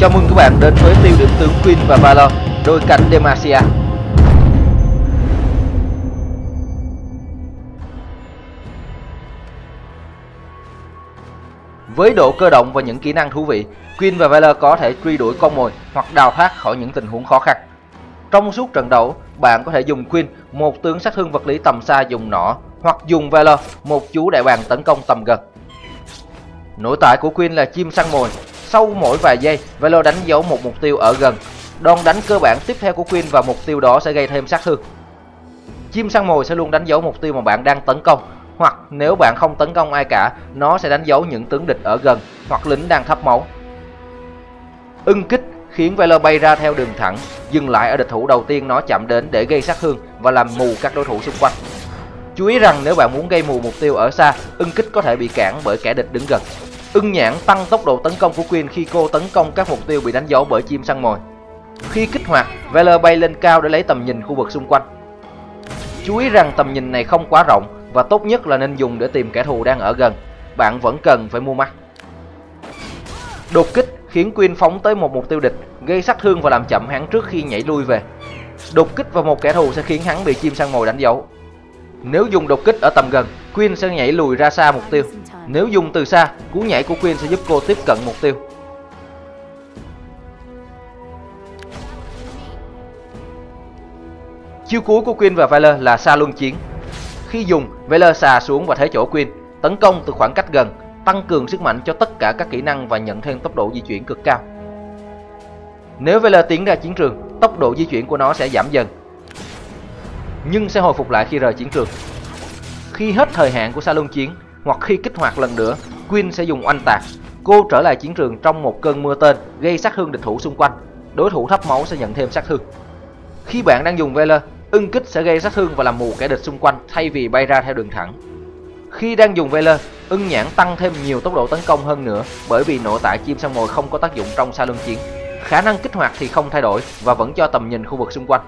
Chào mừng các bạn đến với tiêu điểm tướng Queen và Valor, đôi cánh Demacia. Với độ cơ động và những kỹ năng thú vị, Queen và Valor có thể truy đuổi con mồi hoặc đào thoát khỏi những tình huống khó khăn. Trong suốt trận đấu, bạn có thể dùng Queen, một tướng sát thương vật lý tầm xa dùng nỏ, hoặc dùng Valor, một chú đại bàng tấn công tầm gần. Nội tại của Queen là chim săn mồi. Sau mỗi vài giây, Valor đánh dấu một mục tiêu ở gần. Đòn đánh cơ bản tiếp theo của Queen và mục tiêu đó sẽ gây thêm sát thương. Chim săn mồi sẽ luôn đánh dấu mục tiêu mà bạn đang tấn công, hoặc nếu bạn không tấn công ai cả, nó sẽ đánh dấu những tướng địch ở gần hoặc lính đang thấp máu. Ưng kích khiến Valor bay ra theo đường thẳng, dừng lại ở địch thủ đầu tiên nó chạm đến để gây sát thương và làm mù các đối thủ xung quanh. Chú ý rằng nếu bạn muốn gây mù mục tiêu ở xa, ưng kích có thể bị cản bởi kẻ địch đứng gần. Ưng nhãn tăng tốc độ tấn công của Queen khi cô tấn công các mục tiêu bị đánh dấu bởi chim săn mồi. Khi kích hoạt, Valor bay lên cao để lấy tầm nhìn khu vực xung quanh. Chú ý rằng tầm nhìn này không quá rộng và tốt nhất là nên dùng để tìm kẻ thù đang ở gần. Bạn vẫn cần phải mua mắt. Đột kích khiến Queen phóng tới một mục tiêu địch, gây sát thương và làm chậm hắn trước khi nhảy lui về. Đột kích vào một kẻ thù sẽ khiến hắn bị chim săn mồi đánh dấu. Nếu dùng đột kích ở tầm gần, Queen sẽ nhảy lùi ra xa mục tiêu. Nếu dùng từ xa, cú nhảy của Queen sẽ giúp cô tiếp cận mục tiêu. Chiêu cuối của Queen và Valor là xa luân chiến. Khi dùng, Valor xà xuống và thế chỗ Queen, tấn công từ khoảng cách gần, tăng cường sức mạnh cho tất cả các kỹ năng và nhận thêm tốc độ di chuyển cực cao. Nếu Valor tiến ra chiến trường, tốc độ di chuyển của nó sẽ giảm dần, nhưng sẽ hồi phục lại khi rời chiến trường. Khi hết thời hạn của salon chiến hoặc khi kích hoạt lần nữa, Queen sẽ dùng oanh tạc. Cô trở lại chiến trường trong một cơn mưa tên, gây sát thương địch thủ xung quanh. Đối thủ thấp máu sẽ nhận thêm sát thương. Khi bạn đang dùng Veiler, ưng kích sẽ gây sát thương và làm mù kẻ địch xung quanh thay vì bay ra theo đường thẳng. Khi đang dùng Veiler, ưng nhãn tăng thêm nhiều tốc độ tấn công hơn nữa bởi vì nội tại chim săn mồi không có tác dụng trong xa luân chiến. Khả năng kích hoạt thì không thay đổi và vẫn cho tầm nhìn khu vực xung quanh.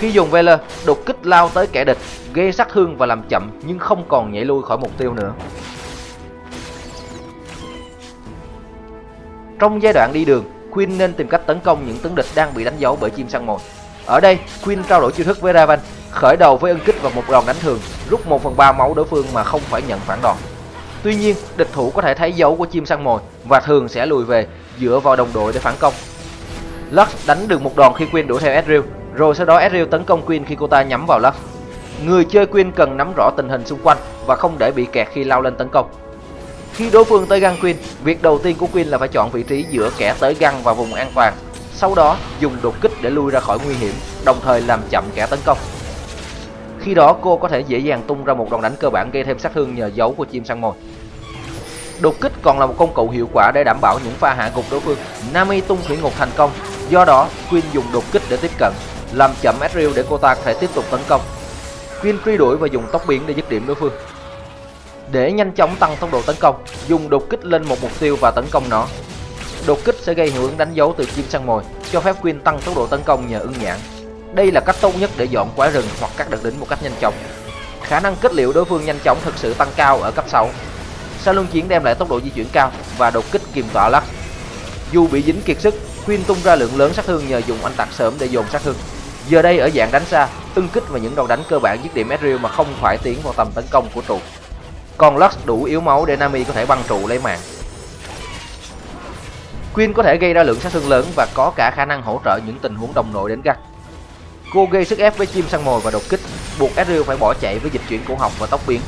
Khi dùng Valor, đột kích lao tới kẻ địch, gây sát thương và làm chậm nhưng không còn nhảy lui khỏi mục tiêu nữa. Trong giai đoạn đi đường, Queen nên tìm cách tấn công những tướng địch đang bị đánh dấu bởi chim săn mồi. Ở đây, Queen trao đổi chiêu thức với Raven, khởi đầu với ân kích và một đòn đánh thường, rút 1 phần 3 máu đối phương mà không phải nhận phản đòn. Tuy nhiên, địch thủ có thể thấy dấu của chim săn mồi và thường sẽ lùi về dựa vào đồng đội để phản công. Lux đánh được một đòn khi Queen đuổi theo Ezreal, rồi sau đó Ezreal tấn công Queen khi cô ta nhắm vào Luff. Người chơi Queen cần nắm rõ tình hình xung quanh và không để bị kẹt khi lao lên tấn công. Khi đối phương tới găng Queen, việc đầu tiên của Queen là phải chọn vị trí giữa kẻ tới găng và vùng an toàn. Sau đó dùng đột kích để lui ra khỏi nguy hiểm, đồng thời làm chậm kẻ tấn công. Khi đó cô có thể dễ dàng tung ra một đòn đánh cơ bản gây thêm sát thương nhờ dấu của chim săn mồi. Đột kích còn là một công cụ hiệu quả để đảm bảo những pha hạ gục đối phương. Nami tung thủy ngục thành công, do đó Queen dùng đột kích để tiếp cận, làm chậm Ezreal để cô ta có thể tiếp tục tấn công. Queen truy đuổi và dùng tốc biến để dứt điểm đối phương. Để nhanh chóng tăng tốc độ tấn công, dùng đột kích lên một mục tiêu và tấn công nó. Đột kích sẽ gây hiệu ứng đánh dấu từ chim săn mồi, cho phép Queen tăng tốc độ tấn công nhờ ưng nhãn. Đây là cách tốt nhất để dọn quái rừng hoặc các đợt đỉnh một cách nhanh chóng. Khả năng kết liễu đối phương nhanh chóng thực sự tăng cao ở cấp 6. Sa luân chiến đem lại tốc độ di chuyển cao và đột kích kiềm tỏa lắc. Dù bị dính kiệt sức, Queen tung ra lượng lớn sát thương nhờ dùng anh tạc sớm để dồn sát thương. Giờ đây ở dạng đánh xa, ưng kích và những đòn đánh cơ bản dứt điểm Ezreal mà không phải tiến vào tầm tấn công của trụ. Còn Lux đủ yếu máu để Nami có thể băng trụ lấy mạng. Queen có thể gây ra lượng sát thương lớn và có cả khả năng hỗ trợ những tình huống đồng đội đến gắt. Cô gây sức ép với chim săn mồi và đột kích, buộc Ezreal phải bỏ chạy với dịch chuyển cổ họng và tốc biến.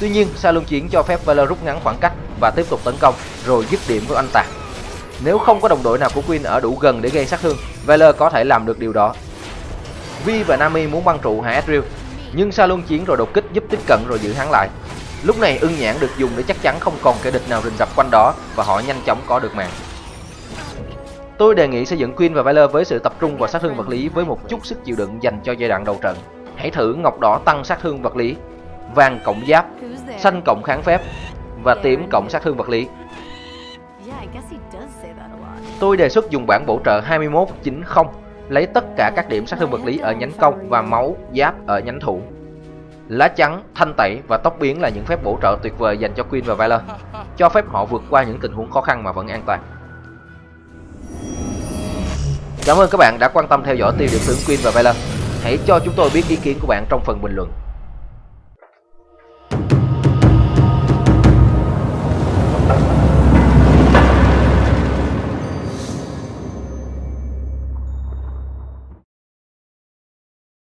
Tuy nhiên, Sa luân chiến cho phép Valor rút ngắn khoảng cách và tiếp tục tấn công, rồi dứt điểm với anh ta. Nếu không có đồng đội nào của Queen ở đủ gần để gây sát thương, Valor có thể làm được điều đó. Vi và Nami muốn băng trụ hạ Ezreal, nhưng Sa luân chiến rồi đột kích giúp tiếp cận rồi giữ hắn lại. Lúc này ưng nhãn được dùng để chắc chắn không còn kẻ địch nào rình rập quanh đó và họ nhanh chóng có được mạng. Tôi đề nghị xây dựng Queen và Valor với sự tập trung vào sát thương vật lý với một chút sức chịu đựng dành cho giai đoạn đầu trận. Hãy thử ngọc đỏ tăng sát thương vật lý, vàng cộng giáp, xanh cộng kháng phép và tím cộng sát thương vật lý. Tôi đề xuất dùng bảng bổ trợ 2190, lấy tất cả các điểm sát thương vật lý ở nhánh công và máu, giáp ở nhánh thủ. Lá chắn, thanh tẩy và tốc biến là những phép bổ trợ tuyệt vời dành cho Queen và Valor, cho phép họ vượt qua những tình huống khó khăn mà vẫn an toàn. Cảm ơn các bạn đã quan tâm theo dõi tiêu điểm tướng Queen và Valor. Hãy cho chúng tôi biết ý kiến của bạn trong phần bình luận.